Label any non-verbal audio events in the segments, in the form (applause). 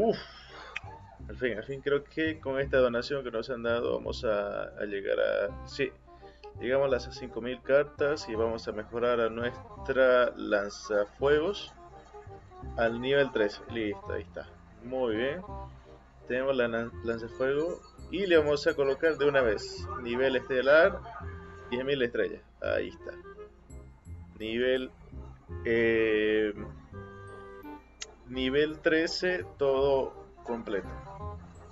Uf, al fin, al fin creo que con esta donación que nos han dado vamos a, llegar a... Sí, llegamos a las 5000 cartas y vamos a mejorar a nuestra lanzafuegos al nivel 3. Listo, ahí está. Muy bien. Tenemos la lanzafuego y le vamos a colocar de una vez nivel estelar 10.000 estrellas. Ahí está. Nivel eh, nivel 13 todo completo.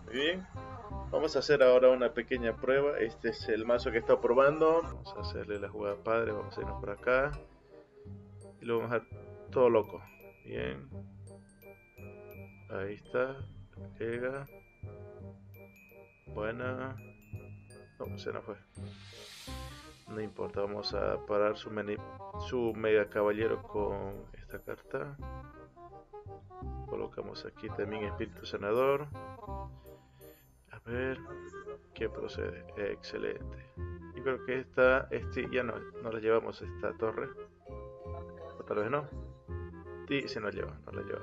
Muy bien. Vamos a hacer ahora una pequeña prueba. Este es el mazo que está probando. Vamos a hacerle la jugada padre. Vamos a irnos por acá. Y lo vamos a dejar todo loco. Bien. Ahí está. Llega. Buena. No, se nos fue. No importa, vamos a parar su, su mega caballero con esta carta. Colocamos aquí también espíritu sanador. A ver qué procede. Excelente. Yo creo que esta, este ya no, no la llevamos esta torre. O tal vez no. Sí, se nos lleva, no la lleva.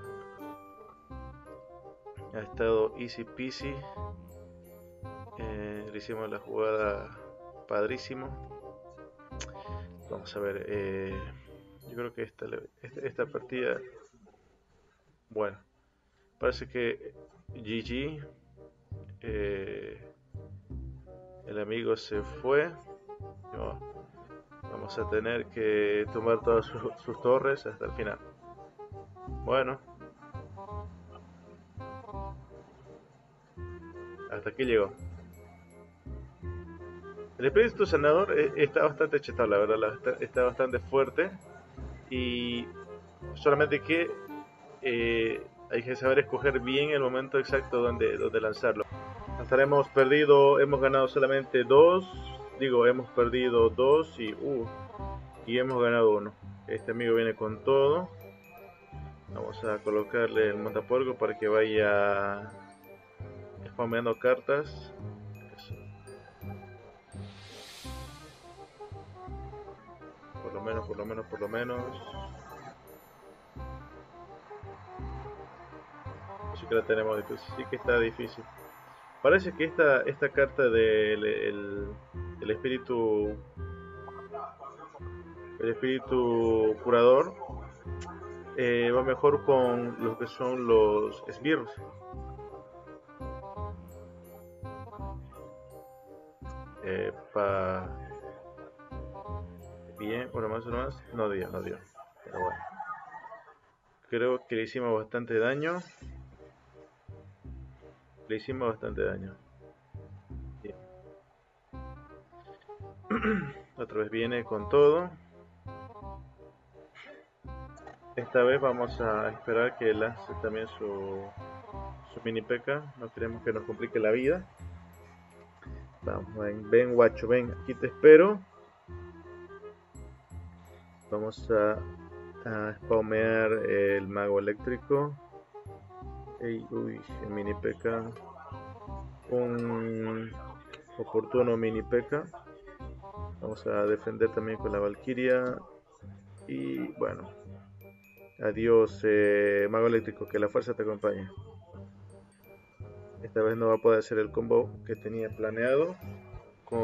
Ha estado easy peasy. Eh, le hicimos la jugada padrísimo. Vamos a ver. Eh, yo creo que esta, esta partida bueno, parece que GG, eh, el amigo se fue. vamos a tener que tomar todas sus, torres hasta el final. Bueno, hasta aquí llegó. El espíritu sanador eh, está bastante chetado, la verdad, está bastante fuerte. Y solamente que eh, hay que saber escoger bien el momento exacto donde, donde lanzarlo. Hasta hemos perdido, hemos ganado solamente dos, digo, hemos perdido dos y, uh, y hemos ganado uno. Este amigo viene con todo. Vamos a colocarle el montapuerco para que vaya spameando cartas. Por lo menos, por lo menos, por lo menos. Que la tenemos difícil, sí que está difícil. Parece que esta, esta carta del el, espíritu el espíritu curador eh, va mejor con lo que son los esbirros. Bien, bueno, más o más. No dio, no dio. Pero bueno. Creo que le hicimos bastante daño le hicimos bastante daño. (clears throat) Otra vez viene con todo. Esta vez vamos a esperar que lance también su, su mini peca. No queremos que nos complique la vida. Vamos, ven, ven guacho, ven, aquí te espero. Vamos a, a spawmear el mago eléctrico uy, el mini peca. Un oportuno mini peca. Vamos a defender también con la Valkyria. Y bueno. Adiós, eh, Mago Eléctrico. Que la fuerza te acompañe. Esta vez no va a poder hacer el combo que tenía planeado. Con,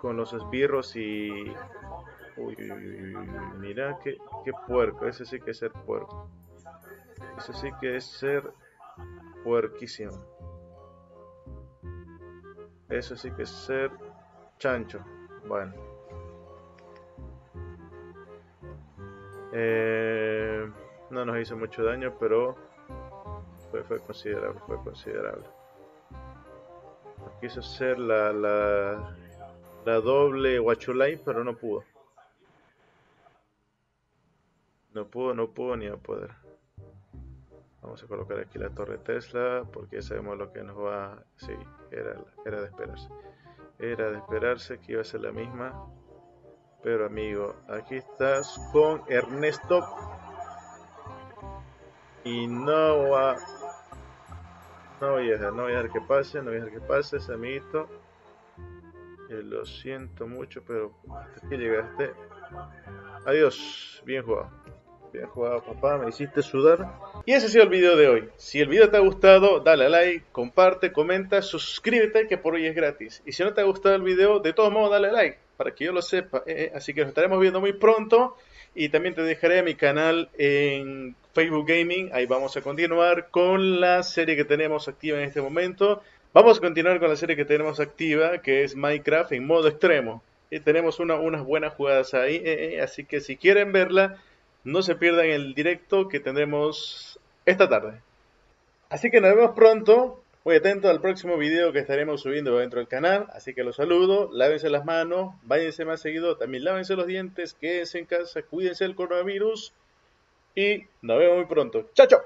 con los esbirros y Uy, mira qué, qué puerco, ese sí que es ser puerco. Ese sí que es ser puerquísimo. Eso sí que es ser chancho. Bueno. Eh, no nos hizo mucho daño, pero fue, fue considerable, fue considerable. Quiso hacer la, la, la doble Wachulai, pero no pudo. No pudo, no pudo ni a poder. Vamos a colocar aquí la torre Tesla porque ya sabemos lo que nos va... Sí, era, era de esperarse. Era de esperarse que iba a ser la misma. Pero amigo, aquí estás con Ernesto. Y no va... No voy a dejar, no voy a dejar que pase, no voy a dejar que pase ese amiguito. Eh, lo siento mucho, pero hasta aquí llegaste. Adiós, bien jugado. Bien jugado, papá, me hiciste sudar. Y ese ha sido el video de hoy. Si el video te ha gustado, dale a like, comparte, comenta, suscríbete, que por hoy es gratis. Y si no te ha gustado el video, de todos modos, dale a like, para que yo lo sepa. Eh, eh. así que nos estaremos viendo muy pronto. Y también te dejaré mi canal en Facebook Gaming. Ahí vamos a continuar con la serie que tenemos activa en este momento. Vamos a continuar con la serie que tenemos activa, que es Minecraft en modo extremo. Y tenemos unas buenas jugadas ahí, así que si quieren verla, no se pierdan el directo que tendremos esta tarde. Así que nos vemos pronto. Muy atento al próximo video que estaremos subiendo dentro del canal. Así que los saludo. Lávense las manos. Váyanse más seguido. También lávense los dientes. Quédense en casa. Cuídense del coronavirus. Y nos vemos muy pronto. ¡Chao, chao!